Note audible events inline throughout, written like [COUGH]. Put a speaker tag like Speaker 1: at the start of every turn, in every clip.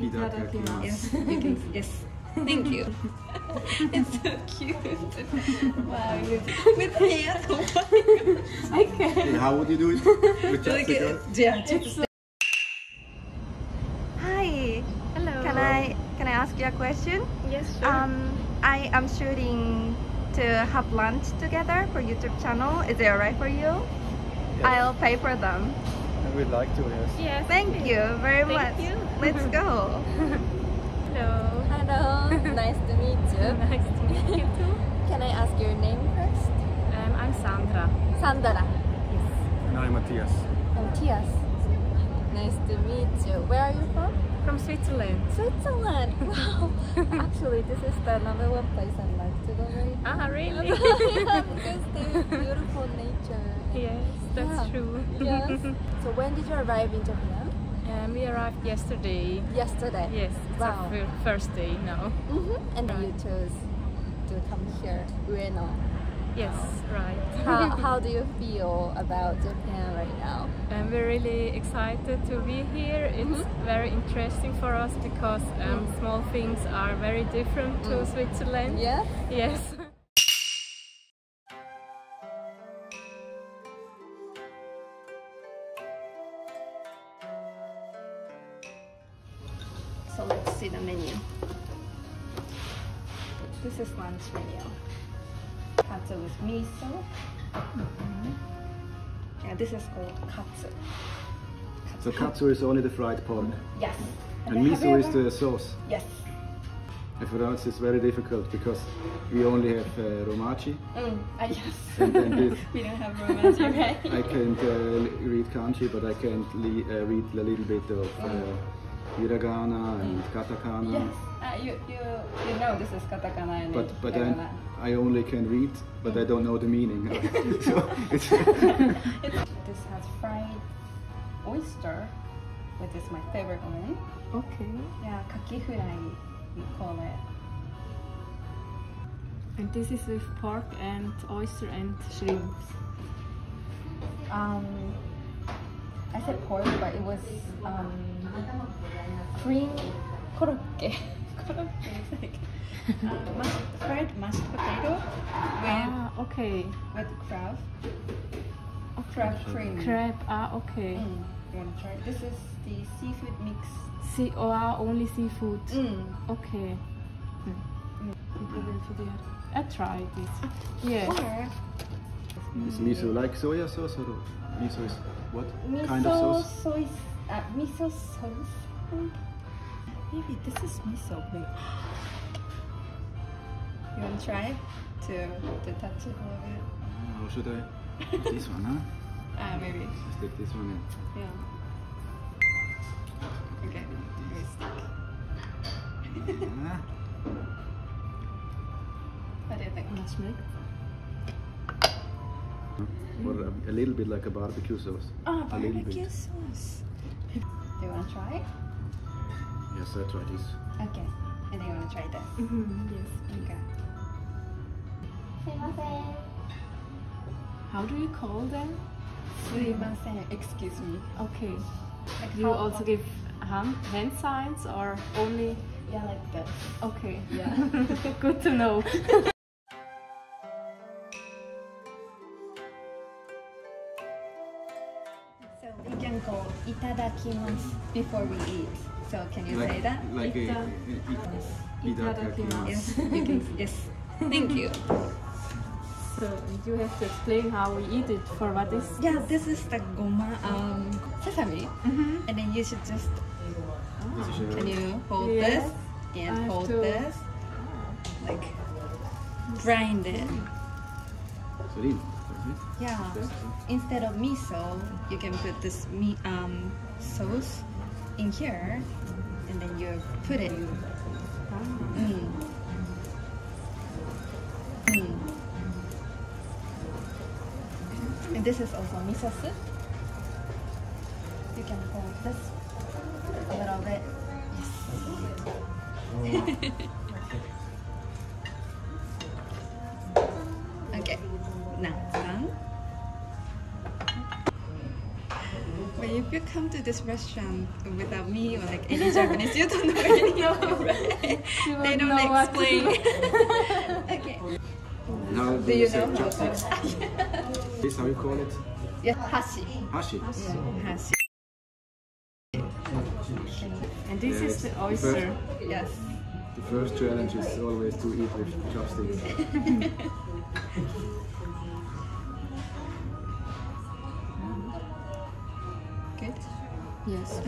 Speaker 1: Itadakimasu.
Speaker 2: Yes, you can, yes. Thank you. [LAUGHS] it's so cute. wow, you [LAUGHS] with hair. I can't.
Speaker 1: Okay, how would you do it? With
Speaker 2: Look
Speaker 1: chapstick?
Speaker 2: at yeah, just Hi.
Speaker 3: Hello.
Speaker 2: Can I can I ask you a question?
Speaker 3: Yes, sure.
Speaker 2: Um, I am shooting to have lunch together for YouTube channel. Is it alright for you? I'll pay for them. [LAUGHS]
Speaker 1: I would like to, yes.
Speaker 3: yes.
Speaker 2: Thank you very
Speaker 3: Thank
Speaker 2: much.
Speaker 3: you.
Speaker 2: Let's go. [LAUGHS]
Speaker 3: Hello.
Speaker 4: Hello, [LAUGHS] nice to meet you.
Speaker 3: Nice to meet you too.
Speaker 4: Can I ask your name first?
Speaker 3: Um, I'm Sandra.
Speaker 4: Sandra. Yes.
Speaker 1: And I'm Matthias.
Speaker 4: Matthias. Nice to meet you. Where are you from?
Speaker 3: From Switzerland.
Speaker 4: Switzerland. [LAUGHS] Wow. Actually, this is the number one place I like to go right now.
Speaker 3: Ah, really?
Speaker 4: yeah, [LAUGHS] because there's beautiful nature.
Speaker 3: yes, that's
Speaker 4: Yeah.
Speaker 3: true.
Speaker 4: Yes. [LAUGHS] So when did you arrive in Japan?
Speaker 3: Um, we arrived yesterday.
Speaker 4: Yesterday.
Speaker 3: Yes, it's
Speaker 4: Wow.
Speaker 3: first day now.
Speaker 4: Mm-hmm. And then you chose to come here, Ueno.
Speaker 3: Yes, right. [LAUGHS]
Speaker 4: How, how do you feel about Japan right now?
Speaker 3: I'm really excited to be here. It's mm-hmm. very interesting for us because um, mm. small things are very different to mm. Switzerland.
Speaker 4: Yes?
Speaker 3: Yes. [LAUGHS]
Speaker 2: So let's see the menu. This is lunch menu. Katsu with miso. Yeah, this is called katsu.
Speaker 1: So katsu is only the fried pork.
Speaker 2: Yes.
Speaker 1: And
Speaker 2: have
Speaker 1: miso is the sauce.
Speaker 2: Yes.
Speaker 1: And for us it's very difficult because we only have uh, romaji.
Speaker 2: Mm, uh, yes.
Speaker 1: And this, [LAUGHS]
Speaker 2: we don't have romance, okay? [LAUGHS]
Speaker 1: I can't uh, read kanji, but I can uh, read a little bit of uh, hiragana and katakana.
Speaker 2: Yes. Uh, you, you, you know this is katakana and
Speaker 1: But but I,
Speaker 2: hiragana.
Speaker 1: I only can read, but I don't know the meaning. [LAUGHS] so [LAUGHS] it's
Speaker 2: This has fried oyster, which is my favorite one.
Speaker 3: Okay.
Speaker 2: Yeah, kaki furai, we call it.
Speaker 3: And this is with pork and oyster and shrimps.
Speaker 2: Um, I said pork, but it was um, cream korokke. korokke is like uh, mashed, fried mashed potato with,
Speaker 3: Ah, okay.
Speaker 2: with crab. Crab cream.
Speaker 3: Crab. Ah, okay.
Speaker 2: Mm, you wanna try? This is the seafood mix.
Speaker 3: See, oh, ah, only seafood.
Speaker 2: Mm.
Speaker 3: Okay. Hmm. I tried this. Yes.
Speaker 2: Or
Speaker 1: is miso like soya sauce or miso is what
Speaker 2: miso
Speaker 1: kind of sauce?
Speaker 2: soy, uh, miso sauce. Maybe this is miso. Wait. You wanna try it to to touch it a little bit?
Speaker 1: How should I? [LAUGHS] this one, huh?
Speaker 2: Ah, maybe.
Speaker 1: Let's take this one in.
Speaker 2: Yeah. Okay. Let me stick.
Speaker 1: Ah.
Speaker 2: What do you think?
Speaker 3: Much milk.
Speaker 1: Or a, a little bit like a barbecue sauce.
Speaker 2: Oh,
Speaker 1: a little
Speaker 2: barbecue
Speaker 1: bit.
Speaker 2: sauce. Do you wanna try?
Speaker 1: Yes, I try this.
Speaker 2: Okay. And then you wanna try this?
Speaker 3: Mm-hmm. Yes.
Speaker 2: Okay.
Speaker 3: How do you call them?
Speaker 2: Sumimasen. Excuse me.
Speaker 3: Okay.
Speaker 2: Like
Speaker 3: You also give hand, hand signs or only?
Speaker 2: Yeah, like this.
Speaker 3: Okay.
Speaker 2: Yeah. [LAUGHS]
Speaker 3: Good to know. [LAUGHS]
Speaker 2: So we can go itadakimasu before we eat. So can you
Speaker 1: like,
Speaker 2: say that?
Speaker 1: Like a,
Speaker 3: Ita-
Speaker 1: a,
Speaker 3: Itadakimasu.
Speaker 2: Yes. You [LAUGHS] can. Yes. [LAUGHS] Thank you.
Speaker 3: So you have to explain how we eat it for what is.
Speaker 2: Yeah, this is the goma um sesame,
Speaker 3: Mm-hmm.
Speaker 2: and then you should just
Speaker 1: This is a-
Speaker 2: can you hold
Speaker 3: Yes.
Speaker 2: this and
Speaker 3: have
Speaker 2: hold
Speaker 3: to-
Speaker 2: this like grind it.
Speaker 1: So in, like this.
Speaker 2: Yeah. Instead of miso, you can put this mi um sauce in here, and then you put it. Mm. Mm. And this is also miso soup. You can hold this a little bit. Yes. [LAUGHS] you come to this restaurant without me or like any [LAUGHS] Japanese, you don't know any [LAUGHS] of it, right? They don't
Speaker 3: know what
Speaker 2: explain.
Speaker 3: do. [LAUGHS]
Speaker 2: okay.
Speaker 1: How do,
Speaker 2: Do
Speaker 1: you,
Speaker 2: you know?
Speaker 1: chopsticks? This how you call it?
Speaker 2: Yeah, hashi.
Speaker 1: Hashi.
Speaker 2: Yeah, hashi.
Speaker 3: And this
Speaker 1: Yeah,
Speaker 3: is the
Speaker 1: it's
Speaker 3: oyster.
Speaker 2: Yes.
Speaker 1: The first challenge is always to eat with chopsticks.
Speaker 3: Yes.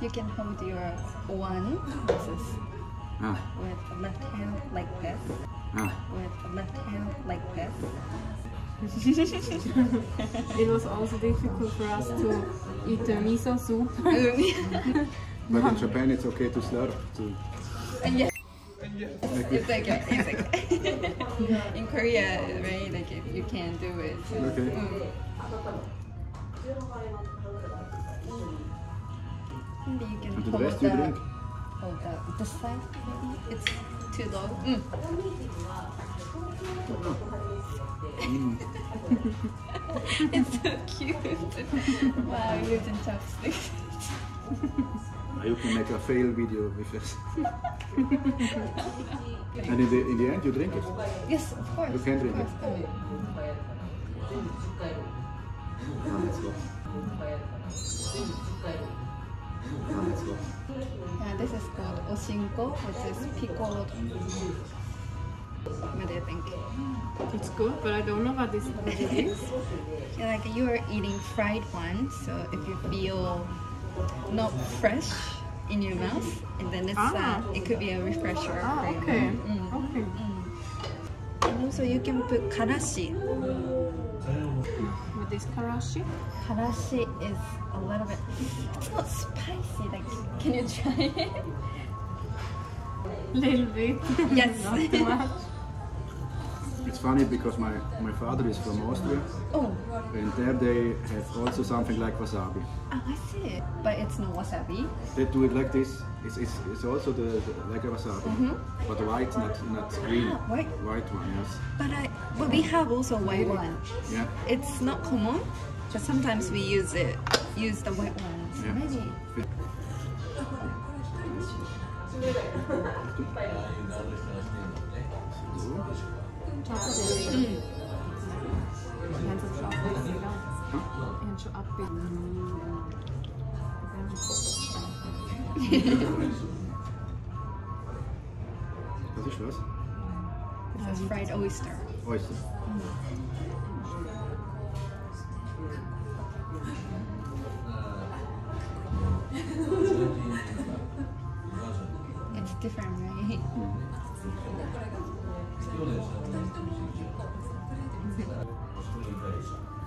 Speaker 2: You can hold your one. This is
Speaker 1: Ah,
Speaker 2: with the left hand like this.
Speaker 1: ah.
Speaker 2: With the left hand like this. [LAUGHS]
Speaker 3: It was also difficult for us to eat the miso soup.
Speaker 1: But in [LAUGHS] Japan it's okay to slurp. To
Speaker 2: and yes,
Speaker 1: make
Speaker 2: it's
Speaker 1: like
Speaker 2: okay. It's okay. In Korea, right? Like if you can't do it.
Speaker 1: Okay.
Speaker 2: Mm. Maybe you can
Speaker 1: And the
Speaker 2: hold
Speaker 1: rest you
Speaker 2: the, hold the, this side. Maybe it's too low. Mm.
Speaker 1: Mm. [LAUGHS]
Speaker 2: it's so cute. [LAUGHS] wow, using chopsticks. [LAUGHS]
Speaker 1: You can make a fail video with this. [LAUGHS] and in the in the end you drink it.
Speaker 2: Yes, of course.
Speaker 1: You can drink it.
Speaker 2: course.
Speaker 1: Ah, that's good. Ah, that's good.
Speaker 2: Yeah, this is called oshinko, which is pickled. What do you think?
Speaker 3: It's good, but I don't know what this what it is. [LAUGHS]
Speaker 2: Yeah, like you are eating fried one, so if you feel not fresh in your mouth, and then it's
Speaker 3: Ah.
Speaker 2: uh, it could be a refresher
Speaker 3: Ah,
Speaker 2: for you.
Speaker 3: okay.
Speaker 2: Mm.
Speaker 3: Okay.
Speaker 2: And also you can put karashi.
Speaker 3: With this karashi.
Speaker 2: Karashi is a little bit. It's not spicy. Like, can you try it?
Speaker 3: Little bit. [LAUGHS]
Speaker 2: Yes.
Speaker 3: Not too much.
Speaker 1: It's funny because my, my father is from Austria
Speaker 2: Oh,
Speaker 1: and there they have also something like wasabi.
Speaker 2: oh, I see. But it's no wasabi.
Speaker 1: They do it like this. It's, it's, it's also the, the like a wasabi, but white, not not green.
Speaker 2: Ah, white.
Speaker 1: White one, yes.
Speaker 2: But I, but we have also white one.
Speaker 1: Yeah.
Speaker 2: It's not common, but sometimes we use it. Use the white ones.
Speaker 1: Yeah.
Speaker 2: Maybe.
Speaker 3: En zo appelen.
Speaker 1: Das ist?
Speaker 2: Fried oyster.
Speaker 1: Oyster.
Speaker 2: It's different, right?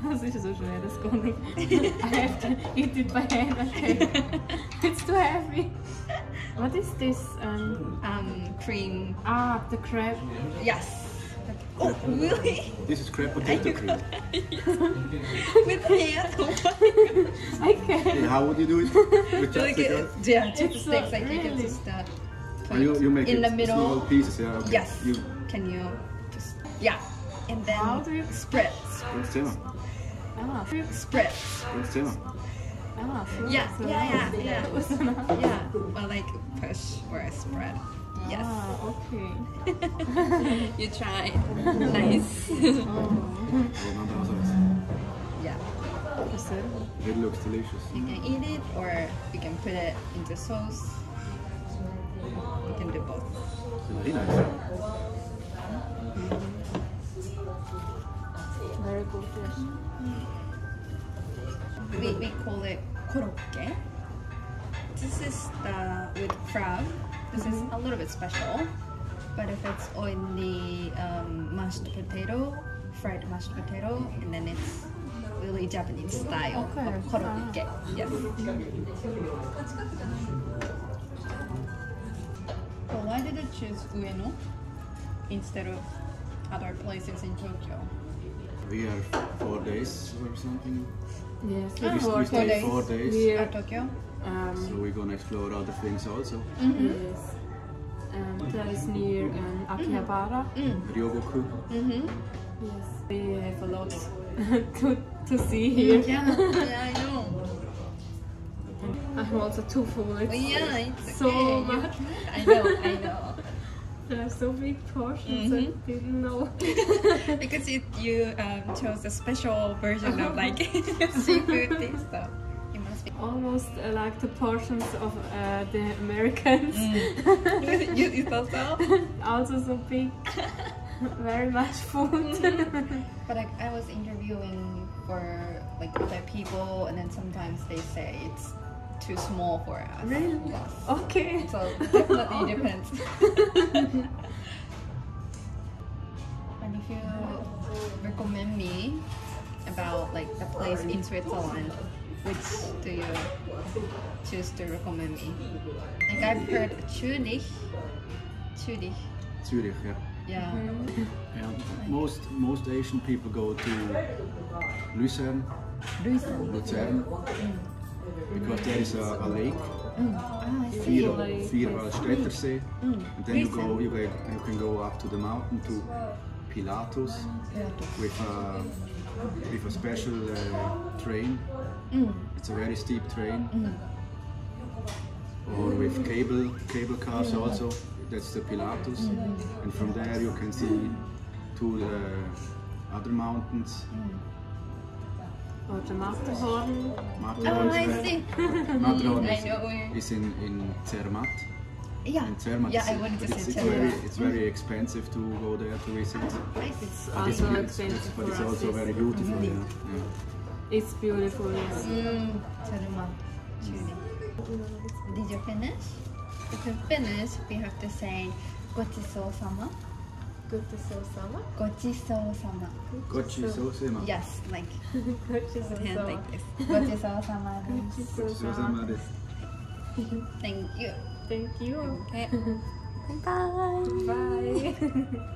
Speaker 3: Das ist so schwer, das geht nicht. I have to eat it by hand. Okay. [LAUGHS] It's too heavy. What is this? Um,
Speaker 2: Um, cream.
Speaker 3: ah, the crab.
Speaker 2: Yes. Oh, really?
Speaker 1: This is crab potato cream. [LAUGHS]
Speaker 2: With hand? [LAUGHS]
Speaker 3: I can.
Speaker 1: Yeah, how would you do it? With
Speaker 2: Like
Speaker 1: chopstick?
Speaker 2: it,
Speaker 1: huh?
Speaker 2: yeah,
Speaker 3: It's
Speaker 2: chopsticks.
Speaker 3: so-
Speaker 2: Like you can
Speaker 3: really?
Speaker 2: just
Speaker 1: And you, you make
Speaker 2: in
Speaker 1: it
Speaker 2: the middle.
Speaker 1: small pieces, yeah. Okay.
Speaker 2: Yes.
Speaker 1: You
Speaker 2: Can you just yeah, and then
Speaker 3: How do you-
Speaker 2: spread,
Speaker 1: Ganz Zimmer.
Speaker 3: Ah,
Speaker 2: spread.
Speaker 1: Ganz Zimmer.
Speaker 3: ah, so
Speaker 2: Yeah, yeah, yeah, yeah.
Speaker 3: was
Speaker 2: Yeah, [LAUGHS] or like push or spread. Yes,
Speaker 3: Ah, okay. [LAUGHS]
Speaker 2: you try. [LAUGHS] nice.
Speaker 3: Oh,
Speaker 2: yeah.
Speaker 1: It looks delicious.
Speaker 2: you can eat it or you can put it into sauce. You can do both.
Speaker 1: Very nice.
Speaker 3: Very good, yes.
Speaker 2: We, we call it korokke. This is the with crab. This is a little bit special, but if it's on the um, mashed potato, fried mashed potato, and then it's really Japanese style
Speaker 3: Okay.
Speaker 2: of korokke. Yes. So why choose Ueno instead of other places in Tokyo?
Speaker 1: We are four days or something.
Speaker 3: Yes,
Speaker 1: We,
Speaker 3: we
Speaker 1: we stay
Speaker 2: days.
Speaker 1: four days.
Speaker 3: here.
Speaker 2: At Tokyo?
Speaker 1: So
Speaker 3: Um,
Speaker 1: we're gonna explore other things also.
Speaker 3: yes. and that is near um, Akihabara.
Speaker 1: Ryogoku.
Speaker 2: Mm-hmm.
Speaker 3: Yes, we have a lot [LAUGHS] to, to see here.
Speaker 2: Yeah, [LAUGHS] yeah, I know.
Speaker 3: I'm also too full. It's
Speaker 2: Yeah, it's
Speaker 3: so
Speaker 2: okay.
Speaker 3: Much.
Speaker 2: I know, I know.
Speaker 3: There are so big portions. I
Speaker 2: Mhm.
Speaker 3: didn't know. [LAUGHS]
Speaker 2: because it, you um, chose a special version of [LAUGHS] like [LAUGHS] seafood thing, so it must be.
Speaker 3: Almost uh, like the portions of uh, the Americans.
Speaker 2: you, you thought so?
Speaker 3: also so big. Very much food.
Speaker 2: But like I was interviewing for like other people, and then sometimes they say it's too small for us.
Speaker 3: Really?
Speaker 2: Yes.
Speaker 3: okay.
Speaker 2: So [LAUGHS] definitely depends. [LAUGHS] and if you recommend me about like a place in Switzerland, which do you choose to recommend me? Like I've heard Zurich. Zurich.
Speaker 1: Zurich, yeah.
Speaker 2: Yeah. Mm-hmm.
Speaker 1: yeah. Most most Asian people go to Lucerne,
Speaker 2: Lucerne.
Speaker 1: Luzern, mm. Because there is a, a lake,
Speaker 2: Ah, I see.
Speaker 1: Vier,
Speaker 3: Lake.
Speaker 1: Vierwaldstättersee,
Speaker 2: Mm.
Speaker 1: and then you go you, go, you can go up to the mountain to Pilatus with a with a special uh, train.
Speaker 2: Mm.
Speaker 1: It's a very steep train,
Speaker 2: Mm.
Speaker 1: or with cable cable cars also. That's the Pilatus,
Speaker 2: Mm-hmm.
Speaker 1: and from there you can see to the other mountains.
Speaker 3: Or the Matterhorn.
Speaker 1: Matterhorn
Speaker 2: Oh, I see.
Speaker 1: Matterhorn [LAUGHS]
Speaker 2: I
Speaker 1: is,
Speaker 2: know where.
Speaker 1: is in in Zermatt.
Speaker 2: Yeah.
Speaker 1: In Zermatt,
Speaker 2: Yeah, I wanted to
Speaker 1: but it's,
Speaker 2: say
Speaker 1: it's very it's very expensive to go there to visit.
Speaker 3: It's
Speaker 1: But it's,
Speaker 3: also
Speaker 1: it's,
Speaker 3: expensive
Speaker 1: it's, but it's also very beautiful. Yeah. yeah.
Speaker 3: It's beautiful, yes.
Speaker 2: Mm, Zermatt. Did you finish? If you finish, we have to say gochiso-sama.
Speaker 3: Good to see summer.
Speaker 2: Gochiso-sama.
Speaker 1: Gochi Sosema.
Speaker 2: Yes, like
Speaker 3: Good to see
Speaker 2: hand
Speaker 3: summer.
Speaker 2: like this. Gochiso-sama.
Speaker 1: Gochi Sosema desu.
Speaker 2: Thank you.
Speaker 3: Thank you.
Speaker 2: Okay. [LAUGHS]
Speaker 4: Bye.
Speaker 3: Bye. [LAUGHS]